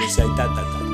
列車いたんだから。